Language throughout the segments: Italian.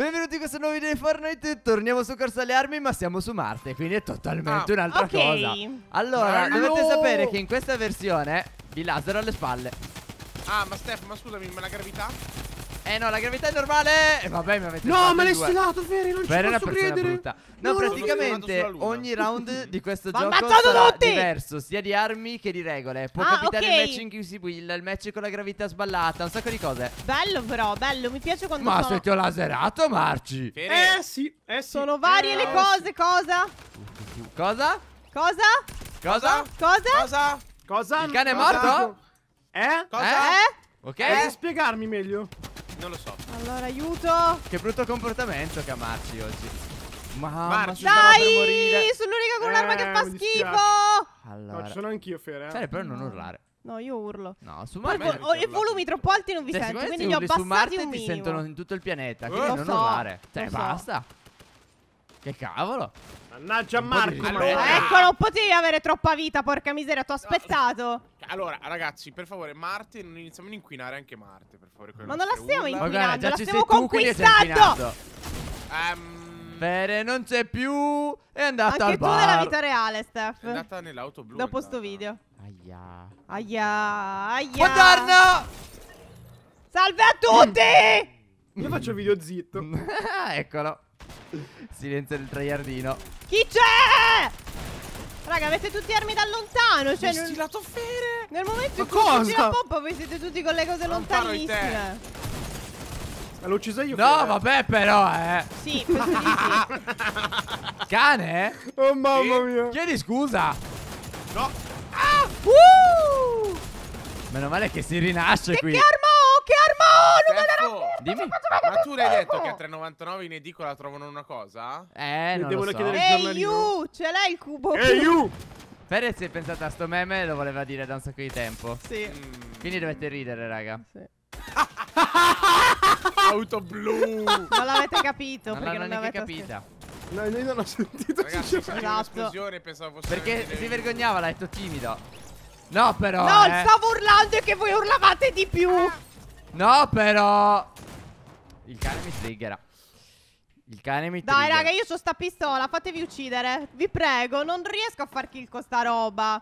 Benvenuti in questo nuovo video di Fortnite Torniamo su Corsa alle Armi ma siamo su Marte Quindi è totalmente Ah, un'altra ok. cosa Allora Bello! dovete sapere che in questa versione Vi laser alle spalle Ah, ma Steph, ma scusami, ma la gravità? Eh no la gravità è normale E vabbè mi avete No, me l'hai due. stellato, Feri, non ci Per una posso credere. brutta No No, praticamente ogni round di questo gioco tutti! diverso Sia di armi che di regole Può Ah, capitare ok. il match in cui si builla Il match con la gravità sballata Un sacco di cose Bello però, bello, mi piace quando Ma sono, se ti ho laserato Marci Fere, Eh sì, eh sì. sono varie Eh, le cose, cosa? Cosa? Cosa? Cosa? Cosa? Cosa? Cosa? Il cane è morto? Eh? Cosa? Eh? Ok Puoi spiegarmi meglio? Non lo so. Allora, aiuto Che brutto comportamento che ha Marci oggi. Mamma, Marci. Dai, sono l'unica con un'arma che Eh, fa mi dispiace. schifo Allora, No, ci sono anch'io, Fere. eh. Cioè, però non urlare. No, io urlo No, su Poi Marte. vo- ho i volumi troppo alti non vi Cioè, sento, quindi li ho urli su abbassati Marte un ti minimo sentono in tutto il pianeta. Eh, Quindi non so, urlare. Cioè, lo so. Che cavolo. Mannaggia Marco. Allora. Ecco, non potevi avere troppa vita, porca miseria, ti ho aspettato Allora, ragazzi, per favore, Marte, non iniziamo a inquinare anche Marte, per favore. Ma non la stiamo urla. Inquinando, la ci stiamo tu, conquistando. Ehm, Bene, non c'è più. È andato Anche al tu bar. nella vita reale, è Steph andata nell'auto blu. Dopo è sto andata. video Aia. Aia, aia Buongiorno! Salve a tutti! Io faccio video zitto. Eccolo. Silenzio del tryhardino. Chi c'è? Raga, avete tutti armi da lontano Cioè, non- stilato Fere! nel momento in Ma cui cosa? uccidi la poppa Voi siete tutti con le cose lontanissime l'ho uccisa io, No, vabbè, però, eh. Sì, di sì Cane? Oh mamma Sì. mia. Chiedi scusa. No! uh! Meno male che si rinasce Che, qui. che arma ho? Che arma ho? Non me Steffo, Dimmi. ma tu l'hai detto che a 3,99 in edicola trovano una cosa? Eh, non devono lo so. chiedere- Ehi giornalino. you, ce l'hai il cubo? Ehi, you! Perez si è pensato a sto meme e lo voleva dire da un sacco di tempo. Sì, Mm. Quindi dovete ridere, raga. sì. Auto blu! Non l'avete capito Non perché non neanche avete capita. No, io non ho sentito. Ragazzi, Esatto. pensavo fosse Perché si vergognava, l'ha detto timido. No, però. No, eh. stavo urlando e che voi urlavate di più. No, però. Il cane mi triggera. Il cane mi Dai, triggera. raga, io ho sta pistola, fatevi uccidere. Vi prego, non riesco a far kill con sta roba.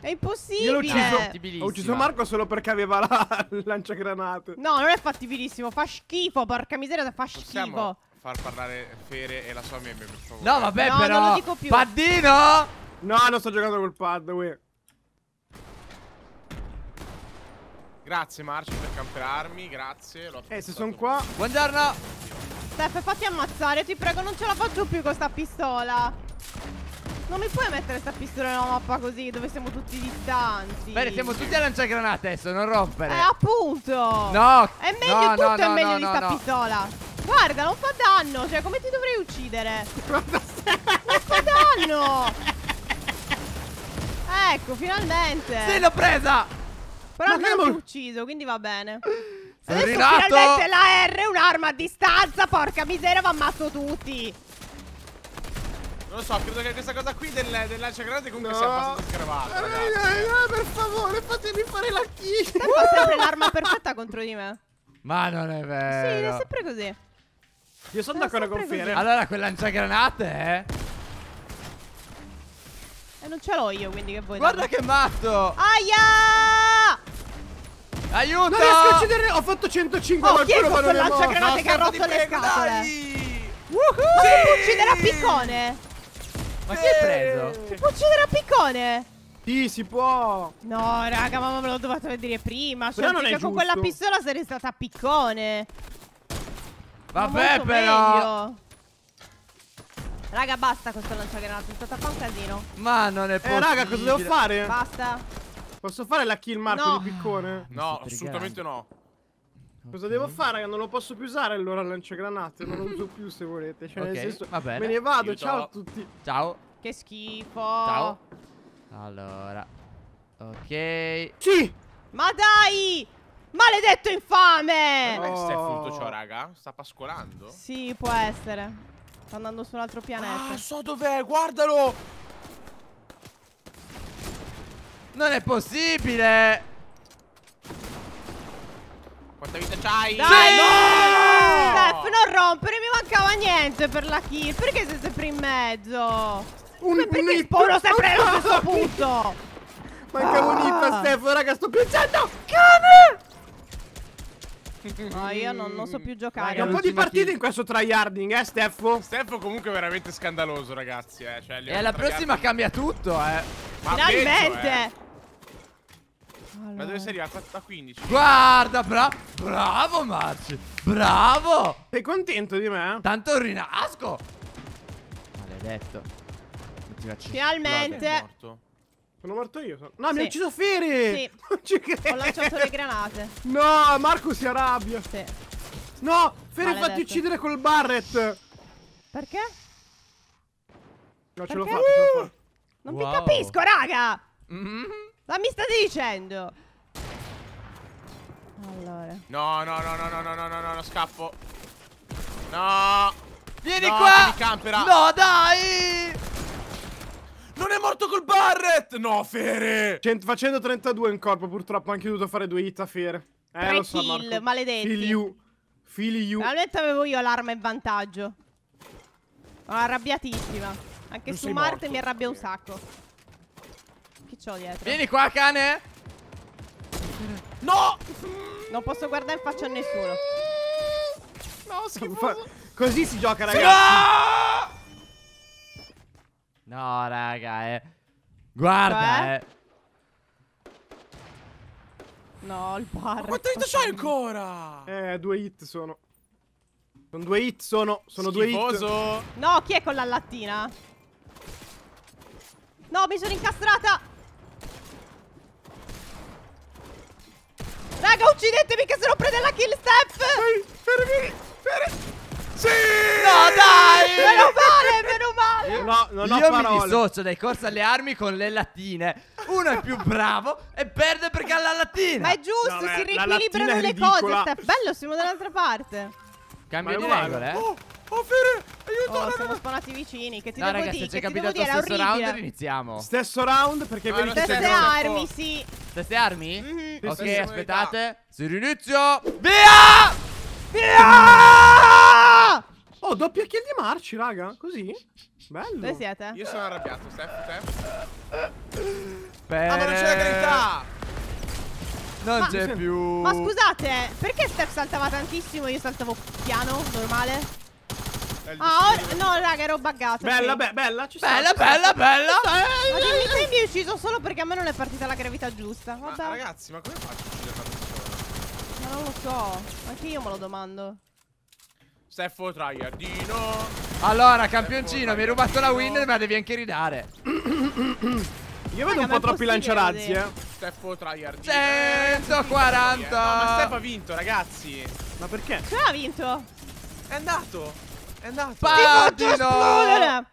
È impossibile. Io l'ho ucciso. Ho ucciso Marco solo perché aveva la lanciagranate. No, non è fattibilissimo, fa schifo, porca miseria, fa Possiamo schifo. far parlare Fere e la sua meme, per favore? No, vabbè, No, però. non lo dico più. Paddino! No, non sto giocando col pad, uè. Grazie Marci per camperarmi, grazie. Eh, se sono qua. Buongiorno. Steph, fatti ammazzare, ti prego, non ce la faccio più con sta pistola. Non mi puoi mettere sta pistola nella mappa così, dove siamo tutti distanti. Bene, siamo tutti a lanciare granate adesso, non rompere. Eh, appunto. No. È meglio no, tutto, no, è no, meglio no, di sta no. pistola. Guarda, non fa danno, cioè, come ti dovrei uccidere? non fa danno. Ecco, finalmente. Sì, l'ho presa. Però Ma almeno che ti ho mo- ucciso, quindi va bene. Adesso rinato. finalmente la R è un'arma a distanza, porca miseria, va ammazzo tutti. Non lo so, credo che questa cosa qui del, del lanciagranate comunque No. sia abbastanza scravata. Ai, per favore, fatemi fare la kill. Steph fa sempre l'arma perfetta contro di me. Ma non è Sì, vero. è sempre così. Io sono d'accordo con così. Allora, quel lanciagranate, eh. E non ce l'ho io, quindi che vuoi? Guarda darmi? che matto. Aia! Aiuto. Non riesco a uccidere. Ho fatto 105 Oh, ma è quello quel non è morto. lanciagranate che ha rotto le prego, scatole? dai! Ma si può uccidere a piccone? Ma chi hai preso? Si può uccidere a piccone? Sì, si può. No, raga, ma me lo dovete vedere prima. Cioè, Però non è con giusto. quella pistola sarei stata a piccone. Vabbè, però. meglio. Raga, basta questo lanciagranate. È stata qua un casino. Ma non è possibile. Eh, raga, cosa devo fare? Basta. Posso fare la kill Marco No. di piccone? No, assolutamente no. Cosa devo fare? Non lo posso più usare allora il lanciagranate. Non lo uso più se volete. Cioè, Ok, nel senso. va bene. Me ne vado. Aiuto. Ciao a tutti. Ciao. Che schifo. Ciao. Allora. Ok. Sì! Ma dai! Maledetto infame! È stai Oh. frutto ciò, raga? Sta pascolando? Sì, può essere. Sta andando su un altro pianeta. Ah, so dov'è, guardalo! Non è possibile. Quanta vita c'hai? Dai! No! Steph, non rompere, mi mancava niente per la kill. Perché sei sempre in mezzo? Un Ma perché hit. spawno sempre allo Mancava stesso punto? Mancava un hit a Ah. Stefano, raga, sto piangendo! No, io non, non so più giocare. Raga, un po' di partite kill. in questo tryharding, eh, Steffo? Stefano comunque è veramente scandaloso, ragazzi. Eh. Cioè, E alla prossima cambia tutto, eh. Ma peggio, eh. Finalmente! Ma dove sei arrivato? A 15. Guarda, bra bravo Marci. Bravo. Sei contento di me? Tanto rinasco. Maledetto. Finalmente! È morto. Sono morto io. sono- No, mi Sì. ha ucciso Fere! Sì. Non ci credo! Ho lanciato le granate. No, Marco si arrabbia. Sì. No, Fere fatti uccidere col Barret. Perché? No, ce l'ho fatto. Non Wow. vi capisco, raga! Mm. Ma mi state dicendo? Allora. No, no, no, no, no, no, no, no, no, no, scappo. No. Vieni No, qua. campera. No, dai. Non è morto col Barret. No, Fere. Cent- facendo 32 in corpo, purtroppo, ho anche dovuto fare due hit a Fere. Eh, Tre lo so, kill, Marco. maledetti. Feel you. Feel you. Realmente avevo io l'arma in vantaggio. Sono arrabbiatissima. Anche Non su Marte morto, mi arrabbia un sacco. C'ho dietro? Vieni qua, cane. No. Non posso guardare in faccia a nessuno. No, Fa- Così si gioca, No! ragazzi. No, raga, eh. Guarda, Cioè? eh. No, il bar. Quanto hit c'hai ancora? Eh, due hit sono. Sono due hit, sono. Sono due hit. Schifoso. No, chi è con la lattina? No, mi sono incastrata. Raga, uccidetemi che se non prende la kill step. Fermi, fermi. Sì. No, dai! Meno male, meno male. No, non ho Io mi parole. dissocio dai corsi alle armi con le lattine. Uno è più bravo e perde perché ha la lattina. Ma è giusto, No, beh, si riequilibrano le cose. Steph. Bello, siamo dall'altra parte. Cambio di regole, eh. Oh, oh, Fere. Aiuto. Oh, siamo spawnati vicini. Che ti No, devo ragazzi, dire? se ci è Che ti devo capitato lo dire? Stesso round, iniziamo. Stesso round perché vedi che Stesse armi, sì. Stesse armi? Mhm. Ok, sì, sì. aspettate. Si rinizio. Via! Via! Oh, doppia kill di Marci, raga. Così? Bello. Dove siete? Io sono arrabbiato, Steph, Steph. Per... Ah, ma non c'è la gravità. Non c'è più. Ma scusate, perché Steph saltava tantissimo e io saltavo piano, normale? È Ah, destino. ora... no, raga, ero buggata. Bella, be- bella, ci sta. Bella, bella, bella. Ma dimmi se mi hai ucciso solo perché a me non è partita la gravità giusta. Ma Vabbè, ragazzi, ma come faccio a uccidere una persona? ma non lo so. Anche io me lo domando. Steffo tryhardino. Allora, campioncino, mi hai rubato la win, me la devi anche ridare. Io vedo Raga, un ma è po' troppi lanciarazzi, eh. Steffo tryhardino. 140. No, ma Steph ha vinto, ragazzi. Ma perché? Chi ha vinto? È andato. È andato. Ti faccio esplodere! Patino.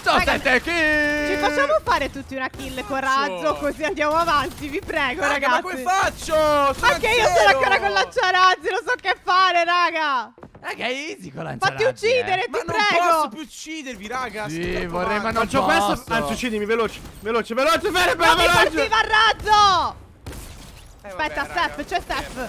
Sono Raga, sette kill. Ci facciamo fare tutti una kill con razzo così andiamo avanti, vi prego, Raga, ma ragazzi. come faccio? Sono Anche io sono ancora con lanciarazzi, non so che fare, raga. Raga, è easy con Fatti lanciarazzi, uccidere, eh. Ma ti non prego. posso più uccidervi, raga. Sì, vorrei, ma non Faccio posso. questo. Anzi, uccidimi, veloce. Veloce, veloce, bene, bene, Non mi veloce. partiva il razzo! Eh, Aspetta, vabbè, Steph, raga. c'è Steph.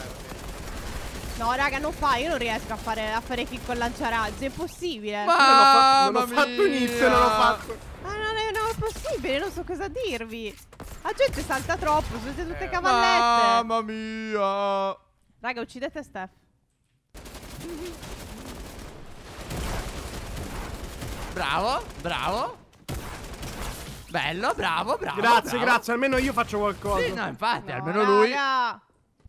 No, raga, non fa, io non riesco a fare, a fare kill con lanciarazzi, è impossibile. Ma- Non ho, fa- non ho Mamma fatto inizio, non ho fatto. Ma non è, non è possibile, non so cosa dirvi. La gente salta troppo, siete tutte Eh. cavallette. Mamma mia. Raga, uccidete Steph. Bravo, bravo. Bello, bravo, bravo. Grazie, bravo. grazie. Almeno io faccio qualcosa. Sì, no, infatti, No, almeno lui.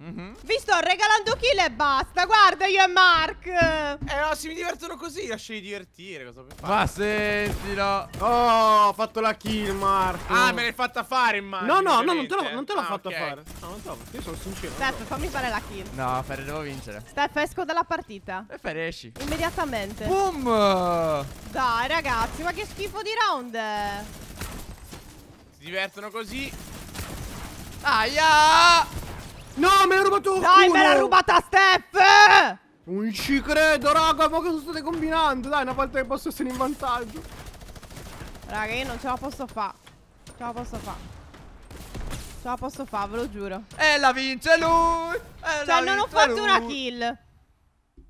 Raga. Mhm. Vi sto regalando kill e basta, guarda io e Mark. Eh, no, se mi divertono così, lasciali divertire. Cosa puoi fare? Ma sentilo. Oh, ho fatto la kill, Marco. Ah, me l'hai fatta fare, immagino. No, no, no, non te l'ho, ovviamente. non te l'ho Ah, fatta ok. fare. No, non te l'ho Io sono sincero. Steph, fammi fare la kill. No, Ferre, devo vincere. Steph, esco dalla partita. E Ferre, esci. Immediatamente. Boom. Dai, ragazzi, ma che schifo di round. Si divertono così. Aia. No, me l'ha rubato Dai, culo. me l'ha rubata Steph! Non ci credo, raga. Ma cosa state combinando? Dai, una volta che posso essere in vantaggio. Raga, io non ce la posso fare. Ce la posso fare. Ce la posso fare, ve lo giuro. E la vince lui. E Cioè, la non ho fatto lui. una kill.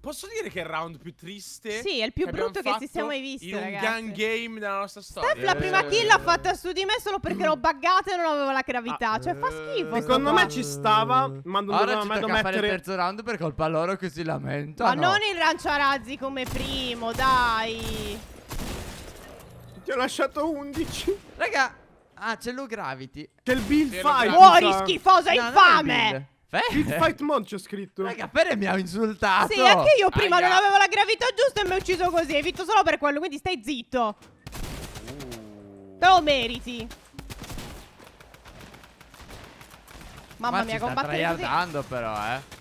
Posso dire che è il round più triste? Sì, è il più che brutto che si fatto sia mai visto, In un ragazzi. gun game della nostra storia. Steph la prima kill l'ha fatta su di me solo perché ero buggata e non avevo la gravità. Ah, cioè, fa schifo. Secondo me ci stava, ma non Ora doveva ci mai tocca fare il mettere... terzo round per colpa loro che si Ma lamentano. non il lanciarazzi come primo, dai. Ti ho lasciato 11. Raga, ah, c'è Low Gravity. C'è il lo fight. grazie. Muori, schifosa No, infame. Build fight mod c'è scritto. Raga, Pere mi ha insultato. Sì, anche io prima Aia. non avevo la gravità giusta e mi ha ucciso così. Hai vinto solo per quello, quindi stai zitto. Te lo meriti. Mamma Ma mia, combattere così. tryhardando però, eh.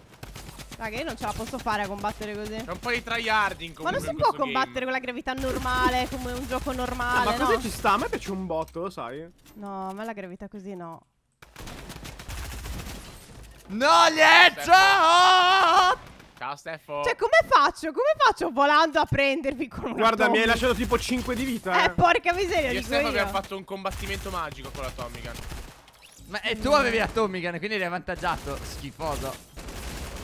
Raga, io non ce la posso fare a combattere così. C'è un po' di tryharding Ma non comunque si può combattere game. con la gravità normale, come un gioco normale. ma no? così ci sta? A me piace un botto, lo sai? No, a me la gravità così no. No, gli headshot! Ciao Stefo. Cioè, come faccio? Come faccio volando a prendervi con una Guarda, mi hai lasciato tipo 5 di vita. Eh, Eh, porca miseria, Io e dico io. abbiamo fatto un combattimento magico con la Tommy Gun. Ma e tu avevi la Tommy Gun, quindi eri avvantaggiato. Schifoso.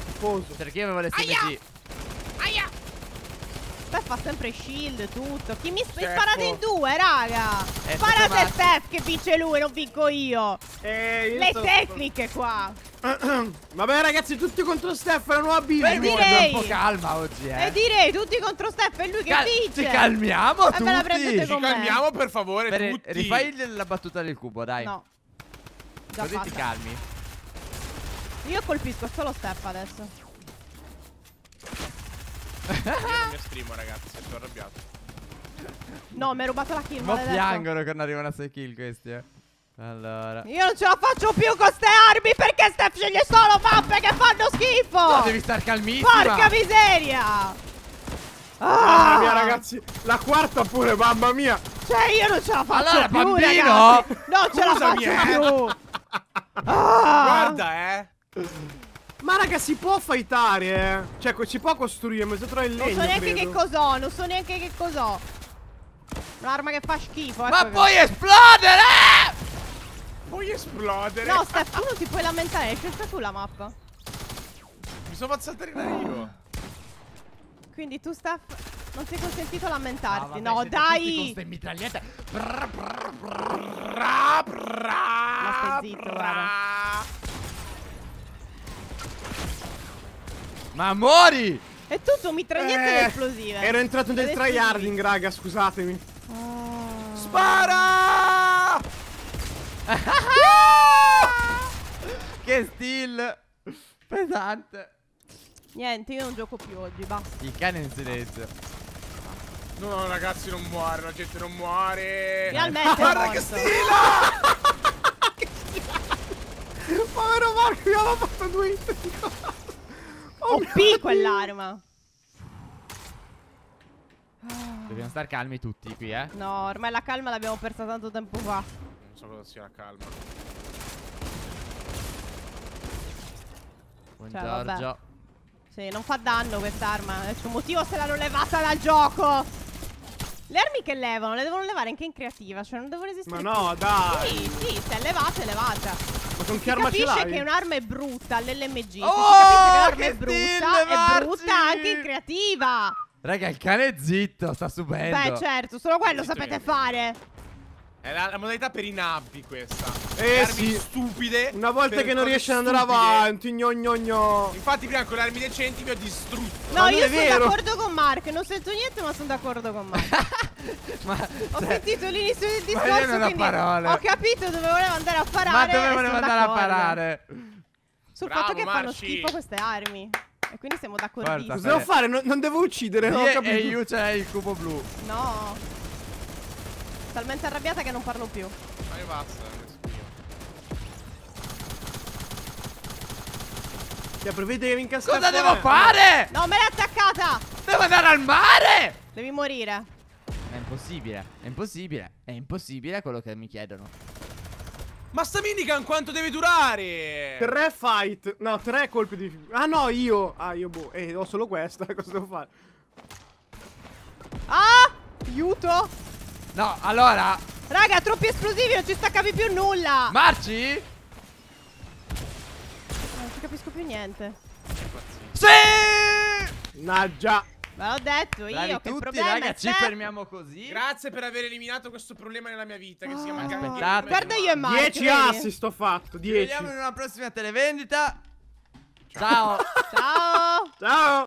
Tifoso. Perché io avevo le SMG. Steph fa sempre shield, tutto. Chi mi sp- Steffo. sparate in due, raga? Eh, Sparate ma- Steph che vince lui, non vinco io. Eh, io Le sto- tecniche qua. Vabbè, ragazzi, tutti contro Steph, la nuova build. Beh, Beh, direi- un po' calma oggi, eh. E direi tutti contro Steph, è lui che Cal- vince. ci calmiamo Eh, me la tutti. Ci me. calmiamo per favore Pere, tutti. rifai la battuta del cubo, dai. No. Già Così ti fatta. calmi. Io colpisco solo Steph adesso. Io non mi esprimo ragazzi, sono arrabbiato. No, mi hai rubato la kill, Mo maledetto. piangono quando arrivano a 6 kill questi, eh. Allora. Io non ce la faccio più con ste armi perché Steph sceglie solo mappe che fanno schifo. No, devi star calmissima. Porca miseria. Mamma Ah, mia, ragazzi. La quarta pure, mamma mia. Cioè, io non ce la faccio Allora, più, bambino! ragazzi. Non ce la faccio eh. più. Ah. Guarda eh. Ma raga, si può fightare, eh. Cioè, si può costruire, ma se trovi il Non legno, so neanche credo. che cos'ho, non so neanche che cos'ho. Un'arma che fa schifo. Ma ecco che- puoi esplodere! Puoi esplodere. No, Steph, tu non ti puoi lamentare, hai scelta tu la mappa. Mi sono fatto saltare io. Quindi tu, Steph, non ti è consentito lamentarti. vabbè, No, tutti Con dai. ste mitragliette. Brr, brr, brr. Bra, bra, Ma stai zitto, bra. guarda. Ma muori! È tutto mitragliette Eh, esplosive. Ero entrato nel tryharding, raga, scusatemi. Oh. Spara! Che still! Pesante. Niente, io non gioco più oggi, basta. Il cane in silenzio. No, no, ragazzi, non muore, la gente non muore. Finalmente è Guarda che morto. Povero Marco, mi aveva fatto due hit. Oh, OP quell'arma. Dobbiamo star calmi tutti qui, eh. No, ormai la calma l'abbiamo persa tanto tempo fa. Non so cosa sia la calma. Buon Cioè. Sì, non fa danno quest'arma. C'è un motivo se l'hanno levata dal gioco. Le armi che levano le devono levare anche in creativa, cioè non devono esistere. Ma no, dai. Sì, sì, se è levata, è levata. Ma con che Si arma ce capisce l'hai? che un'arma è brutta all'LMG. Oh, si capisce che l'arma che è brutta, still, è Marci! brutta anche in creativa. Raga, il cane è zitto, sta subendo. Beh, certo, solo quello Zitto, sapete fare. È la, la modalità per i nabbi questa. Eh, armi sì. stupide. Una volta che non riesci ad andare avanti, gno gno gno. Infatti prima con le armi decenti vi ho distrutto. No, io sono d'accordo con Mark. Non sento niente, ma sono d'accordo con Mark. Ma Ho cioè, sentito l'inizio del discorso. ho quindi parole. Ho capito dove voleva andare a parare. Ma e dove sono voleva andare a d'accordo. parare? Sul Bravo, fatto che fanno Marci. schifo queste armi. E quindi siamo. Guarda, Cosa devo fare? Non, non devo uccidere, Io capito. e io c'è il cubo blu. No. Talmente arrabbiata che non parlo più. Ma io basta. Cioè, prevede che vinca Cosa Steph, devo eh. fare? No, me l'hai attaccata! Devo andare al mare? Devi morire. È impossibile, è impossibile, è impossibile quello che mi chiedono. Ma sta minigun quanto deve durare? Tre fight. No, tre colpi di. Ah, no, io. Ah, io boh. Eh, ho solo questa. Cosa devo fare? Ah! Aiuto! No, allora, Raga, troppi esplosivi, non ci staccavi più nulla! marci? Non ci capisco più niente. Sì! Naggia. Ve l'ho detto Bravi io che il tutti, problema raga, ci fermiamo così. Grazie per aver eliminato questo problema nella mia vita. Che si chiama Ah. Aspettate. Guarda io e Marco. 10 vedi? assist ho fatto. Ci 10. vediamo in una prossima televendita. Ciao. Ciao. Ciao.